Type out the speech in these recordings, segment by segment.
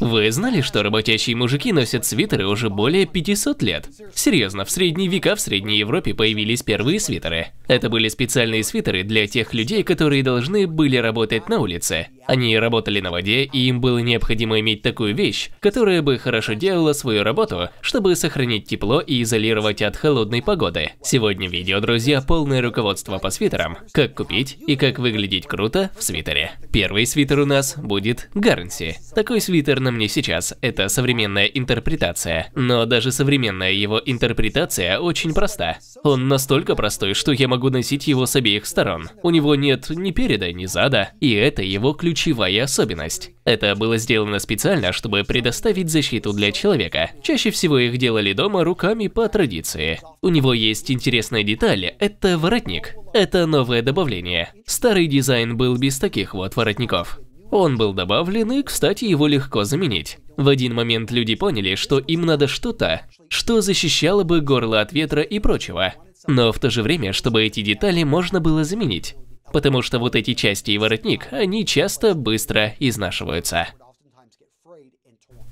Вы знали, что работящие мужики носят свитеры уже более 500 лет? Серьезно, в средние века в Средней Европе появились первые свитеры. Это были специальные свитеры для тех людей, которые должны были работать на улице. Они работали на воде, и им было необходимо иметь такую вещь, которая бы хорошо делала свою работу, чтобы сохранить тепло и изолировать от холодной погоды. Сегодня видео, друзья, полное руководство по свитерам. Как купить и как выглядеть круто в свитере. Первый свитер у нас будет Гарнси. Такой свитер на мне сейчас – это современная интерпретация. Но даже современная его интерпретация очень проста. Он настолько простой, что я могу носить его с обеих сторон. У него нет ни переда, ни зада, и это его ключ ключевая особенность. Это было сделано специально, чтобы предоставить защиту для человека. Чаще всего их делали дома руками по традиции. У него есть интересная деталь – это воротник. Это новое добавление. Старый дизайн был без таких вот воротников. Он был добавлен, и, кстати, его легко заменить. В один момент люди поняли, что им надо что-то, что защищало бы горло от ветра и прочего. Но в то же время, чтобы эти детали можно было заменить потому что вот эти части и воротник, они часто быстро изнашиваются.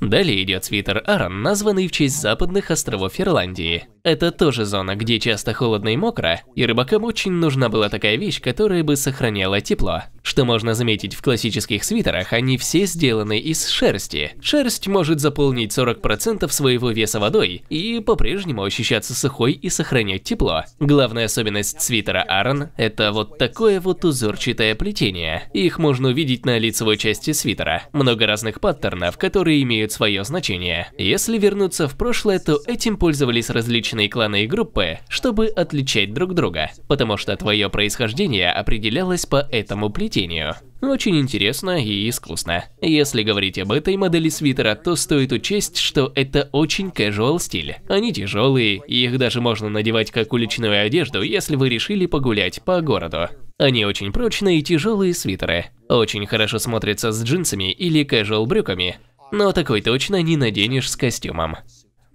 Далее идет свитер Аран, названный в честь западных островов Ирландии. Это тоже зона, где часто холодно и мокро, и рыбакам очень нужна была такая вещь, которая бы сохраняла тепло. Что можно заметить в классических свитерах, они все сделаны из шерсти. Шерсть может заполнить 40% своего веса водой и по-прежнему ощущаться сухой и сохранять тепло. Главная особенность свитера Aaron – это вот такое вот узорчатое плетение. Их можно увидеть на лицевой части свитера. Много разных паттернов, которые имеют свое значение. Если вернуться в прошлое, то этим пользовались различные различные кланы и группы, чтобы отличать друг друга, потому что твое происхождение определялось по этому плетению. Очень интересно и искусно. Если говорить об этой модели свитера, то стоит учесть, что это очень casual стиль. Они тяжелые, и их даже можно надевать как уличную одежду, если вы решили погулять по городу. Они очень прочные и тяжелые свитеры. Очень хорошо смотрятся с джинсами или casual брюками, но такой точно не наденешь с костюмом.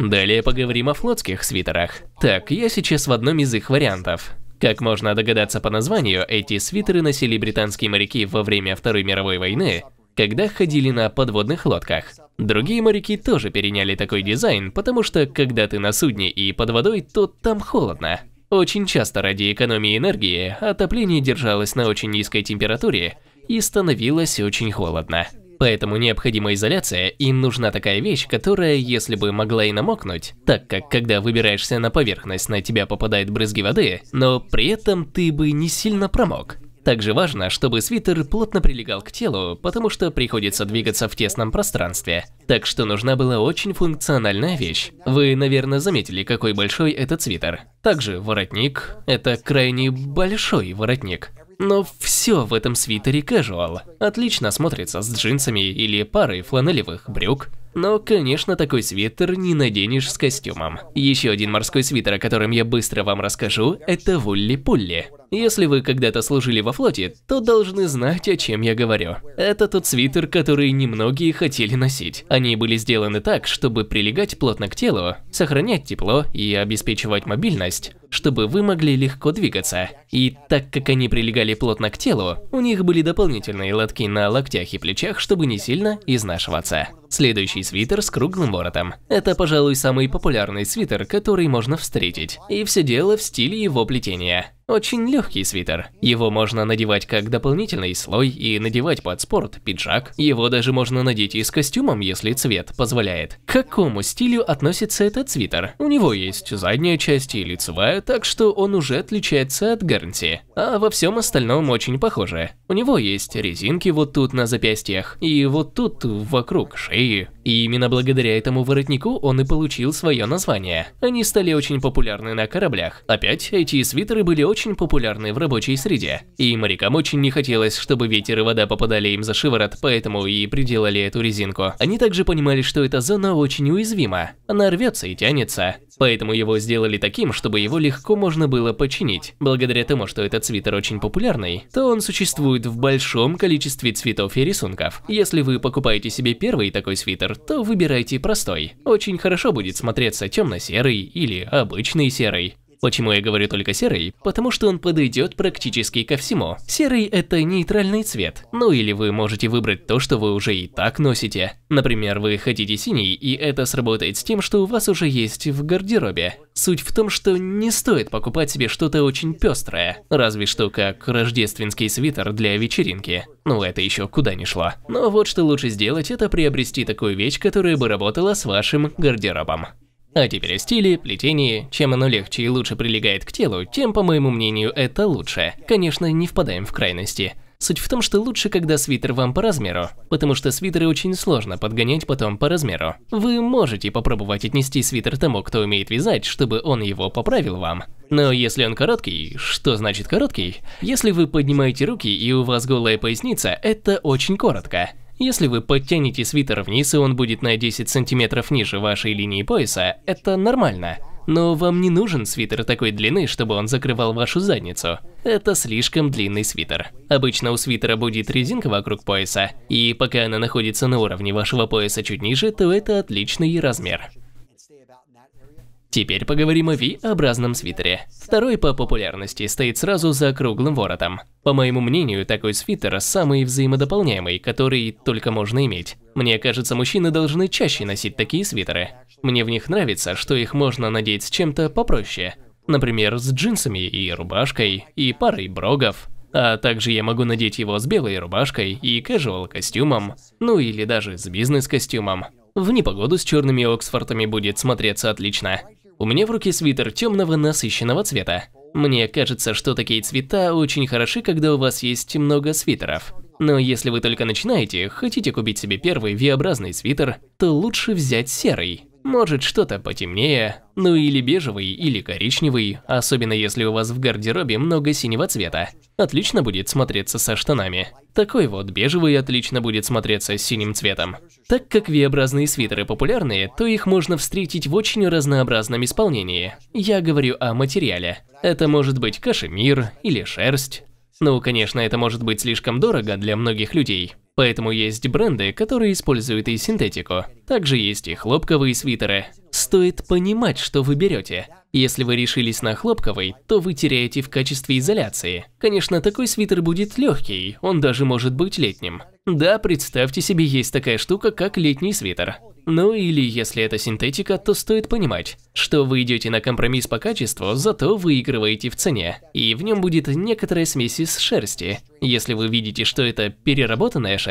Далее поговорим о флотских свитерах. Так, я сейчас в одном из их вариантов. Как можно догадаться по названию, эти свитеры носили британские моряки во время Второй мировой войны, когда ходили на подводных лодках. Другие моряки тоже переняли такой дизайн, потому что когда ты на судне и под водой, то там холодно. Очень часто ради экономии энергии отопление держалось на очень низкой температуре и становилось очень холодно. Поэтому необходима изоляция, и нужна такая вещь, которая, если бы могла и намокнуть, так как когда выбираешься на поверхность, на тебя попадают брызги воды, но при этом ты бы не сильно промок. Также важно, чтобы свитер плотно прилегал к телу, потому что приходится двигаться в тесном пространстве. Так что нужна была очень функциональная вещь. Вы, наверное, заметили, какой большой этот свитер. Также воротник – это крайне большой воротник. Но все в этом свитере casual. Отлично смотрится с джинсами или парой фланелевых брюк. Но, конечно, такой свитер не наденешь с костюмом. Еще один морской свитер, о котором я быстро вам расскажу, это Вулли-Пулли. Если вы когда-то служили во флоте, то должны знать, о чем я говорю. Это тот свитер, который немногие хотели носить. Они были сделаны так, чтобы прилегать плотно к телу, сохранять тепло и обеспечивать мобильность, чтобы вы могли легко двигаться. И так как они прилегали плотно к телу, у них были дополнительные лотки на локтях и плечах, чтобы не сильно изнашиваться. Следующий свитер с круглым воротом. Это, пожалуй, самый популярный свитер, который можно встретить. И все дело в стиле его плетения. Очень легкий свитер. Его можно надевать как дополнительный слой и надевать под спорт, пиджак. Его даже можно надеть и с костюмом, если цвет позволяет. К какому стилю относится этот свитер? У него есть задняя часть и лицевая, так что он уже отличается от Гернси. А во всем остальном очень похоже. У него есть резинки вот тут на запястьях и вот тут вокруг шеи. И именно благодаря этому воротнику он и получил свое название. Они стали очень популярны на кораблях. Опять, эти свитеры были очень популярны в рабочей среде. И морякам очень не хотелось, чтобы ветер и вода попадали им за шиворот, поэтому и приделали эту резинку. Они также понимали, что эта зона очень уязвима. Она рвется и тянется. Поэтому его сделали таким, чтобы его легко можно было починить. Благодаря тому, что этот свитер очень популярный, то он существует в большом количестве цветов и рисунков. Если вы покупаете себе первый такой свитер, то выбирайте простой. Очень хорошо будет смотреться темно-серый или обычный серый. Почему я говорю только серый? Потому что он подойдет практически ко всему. Серый – это нейтральный цвет. Ну или вы можете выбрать то, что вы уже и так носите. Например, вы хотите синий, и это сработает с тем, что у вас уже есть в гардеробе. Суть в том, что не стоит покупать себе что-то очень пестрое. Разве что как рождественский свитер для вечеринки. Ну это еще куда ни шло. Но вот что лучше сделать, это приобрести такую вещь, которая бы работала с вашим гардеробом. А теперь о стиле, плетении. Чем оно легче и лучше прилегает к телу, тем, по моему мнению, это лучше. Конечно, не впадаем в крайности. Суть в том, что лучше, когда свитер вам по размеру, потому что свитеры очень сложно подгонять потом по размеру. Вы можете попробовать отнести свитер тому, кто умеет вязать, чтобы он его поправил вам. Но если он короткий, что значит короткий? Если вы поднимаете руки и у вас голая поясница, это очень коротко. Если вы подтянете свитер вниз и он будет на 10 сантиметров ниже вашей линии пояса, это нормально. Но вам не нужен свитер такой длины, чтобы он закрывал вашу задницу. Это слишком длинный свитер. Обычно у свитера будет резинка вокруг пояса, и пока она находится на уровне вашего пояса чуть ниже, то это отличный размер. Теперь поговорим о V-образном свитере. Второй по популярности стоит сразу за круглым воротом. По моему мнению, такой свитер самый взаимодополняемый, который только можно иметь. Мне кажется, мужчины должны чаще носить такие свитеры. Мне в них нравится, что их можно надеть с чем-то попроще. Например, с джинсами и рубашкой, и парой брогов. А также я могу надеть его с белой рубашкой и casual костюмом, ну или даже с бизнес-костюмом. В непогоду с черными Оксфортами будет смотреться отлично. У меня в руке свитер темного насыщенного цвета. Мне кажется, что такие цвета очень хороши, когда у вас есть много свитеров. Но если вы только начинаете, хотите купить себе первый V-образный свитер, то лучше взять серый. Может что-то потемнее, ну или бежевый, или коричневый, особенно если у вас в гардеробе много синего цвета. Отлично будет смотреться со штанами. Такой вот бежевый отлично будет смотреться с синим цветом. Так как V-образные свитеры популярные, то их можно встретить в очень разнообразном исполнении. Я говорю о материале. Это может быть кашемир или шерсть. Ну, конечно, это может быть слишком дорого для многих людей. Поэтому есть бренды, которые используют и синтетику. Также есть и хлопковые свитеры. Стоит понимать, что вы берете. Если вы решились на хлопковый, то вы теряете в качестве изоляции. Конечно, такой свитер будет легкий, он даже может быть летним. Да, представьте себе, есть такая штука, как летний свитер. Ну или если это синтетика, то стоит понимать, что вы идете на компромисс по качеству, зато выигрываете в цене. И в нем будет некоторая смесь из шерсти. Если вы видите, что это переработанная шерсть,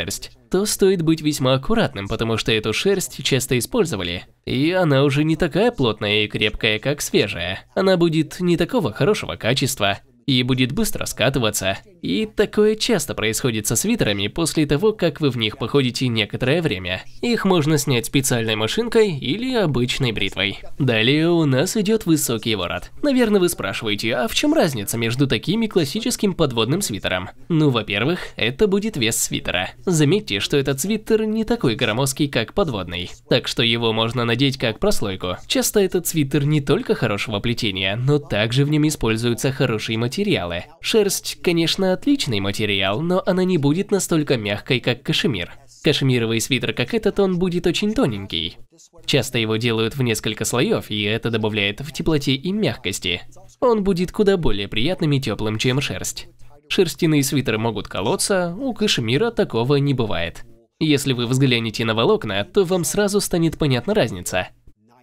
то стоит быть весьма аккуратным, потому что эту шерсть часто использовали. И она уже не такая плотная и крепкая, как свежая. Она будет не такого хорошего качества, и будет быстро скатываться. И такое часто происходит со свитерами после того, как вы в них походите некоторое время. Их можно снять специальной машинкой или обычной бритвой. Далее у нас идет высокий ворот. Наверное, вы спрашиваете, а в чем разница между таким и классическим подводным свитером? Ну, во-первых, это будет вес свитера. Заметьте, что этот свитер не такой громоздкий, как подводный. Так что его можно надеть как прослойку. Часто этот свитер не только хорошего плетения, но также в нем используются хорошие материалы материалы. Шерсть, конечно, отличный материал, но она не будет настолько мягкой, как кашемир. Кашемировый свитер, как этот, он будет очень тоненький. Часто его делают в несколько слоев, и это добавляет в теплоте и мягкости. Он будет куда более приятным и теплым, чем шерсть. Шерстяные свитеры могут колоться, у кашемира такого не бывает. Если вы взглянете на волокна, то вам сразу станет понятна разница.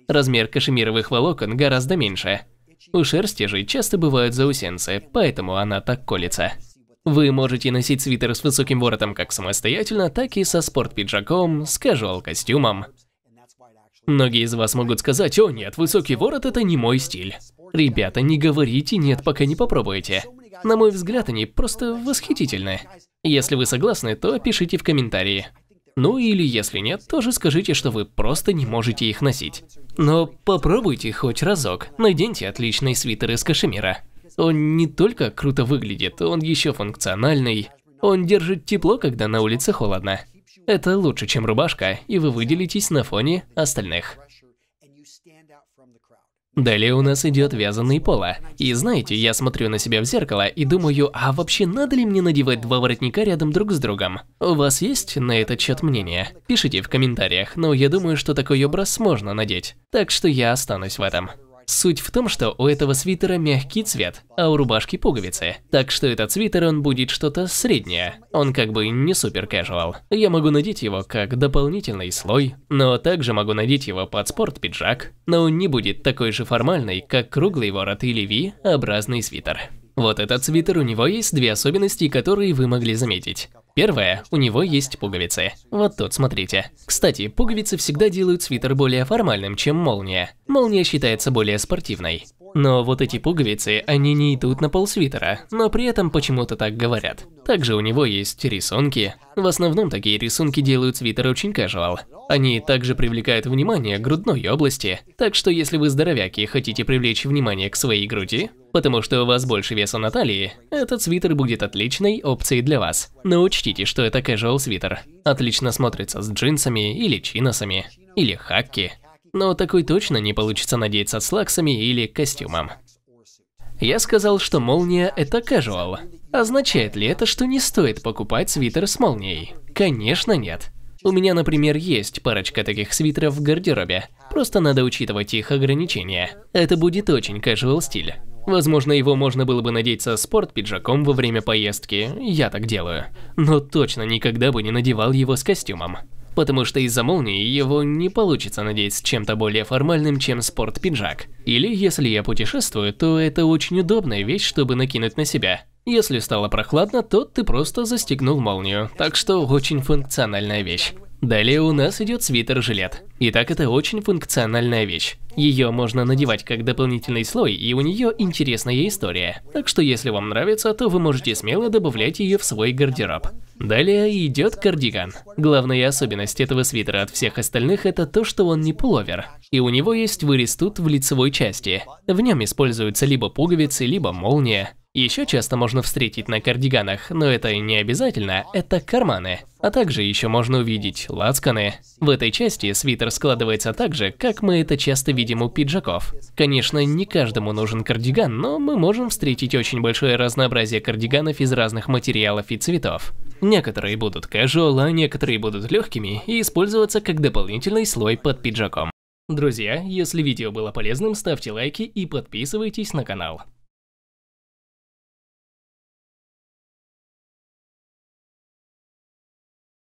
Размер кашемировых волокон гораздо меньше. У шерсти же часто бывают заусенцы, поэтому она так колется. Вы можете носить свитер с высоким воротом как самостоятельно, так и со спорт-пиджаком, с casual-костюмом. Многие из вас могут сказать, о нет, высокий ворот это не мой стиль. Ребята, не говорите нет, пока не попробуете. На мой взгляд, они просто восхитительны. Если вы согласны, то пишите в комментарии. Ну или если нет, тоже скажите, что вы просто не можете их носить. Но попробуйте хоть разок, наденьте отличный свитер из кашемира. Он не только круто выглядит, он еще функциональный. Он держит тепло, когда на улице холодно. Это лучше, чем рубашка, и вы выделитесь на фоне остальных. Далее у нас идет вязаный поло. И знаете, я смотрю на себя в зеркало и думаю, а вообще надо ли мне надевать два воротника рядом друг с другом? У вас есть на этот счет мнение? Пишите в комментариях, но я думаю, что такой образ можно надеть. Так что я останусь в этом. Суть в том, что у этого свитера мягкий цвет, а у рубашки пуговицы. Так что этот свитер он будет что-то среднее. Он как бы не супер casual. Я могу надеть его как дополнительный слой, но также могу надеть его под спорт-пиджак, но он не будет такой же формальный, как круглый ворот или V-образный свитер. Вот этот свитер, у него есть две особенности, которые вы могли заметить. Первое, у него есть пуговицы. Вот тут, смотрите. Кстати, пуговицы всегда делают свитер более формальным, чем молния. Молния считается более спортивной. Но вот эти пуговицы, они не идут на пол свитера, но при этом почему-то так говорят. Также у него есть рисунки. В основном такие рисунки делают свитер очень casual. Они также привлекают внимание к грудной области, так что если вы здоровяки и хотите привлечь внимание к своей груди, потому что у вас больше веса на талии, этот свитер будет отличной опцией для вас. Но учтите, что это casual свитер. Отлично смотрится с джинсами или чиносами, или хакки но такой точно не получится надеть со слаксами или костюмом. Я сказал, что молния – это casual. Означает ли это, что не стоит покупать свитер с молнией? Конечно нет. У меня, например, есть парочка таких свитеров в гардеробе. Просто надо учитывать их ограничения. Это будет очень casual стиль. Возможно, его можно было бы надеть со спорт-пиджаком во время поездки, я так делаю. Но точно никогда бы не надевал его с костюмом потому что из-за молнии его не получится надеть с чем-то более формальным, чем спорт-пиджак. Или если я путешествую, то это очень удобная вещь, чтобы накинуть на себя. Если стало прохладно, то ты просто застегнул молнию, так что очень функциональная вещь. Далее у нас идет свитер-жилет. Итак, это очень функциональная вещь. Ее можно надевать как дополнительный слой, и у нее интересная история. Так что если вам нравится, то вы можете смело добавлять ее в свой гардероб. Далее идет кардиган. Главная особенность этого свитера от всех остальных это то, что он не пуловер. И у него есть вырез тут в лицевой части. В нем используются либо пуговицы, либо молния. Еще часто можно встретить на кардиганах, но это не обязательно, это карманы. А также еще можно увидеть лацканы. В этой части свитер складывается так же, как мы это часто видим у пиджаков. Конечно, не каждому нужен кардиган, но мы можем встретить очень большое разнообразие кардиганов из разных материалов и цветов. Некоторые будут casual, а некоторые будут легкими и использоваться как дополнительный слой под пиджаком. Друзья, если видео было полезным, ставьте лайки и подписывайтесь на канал.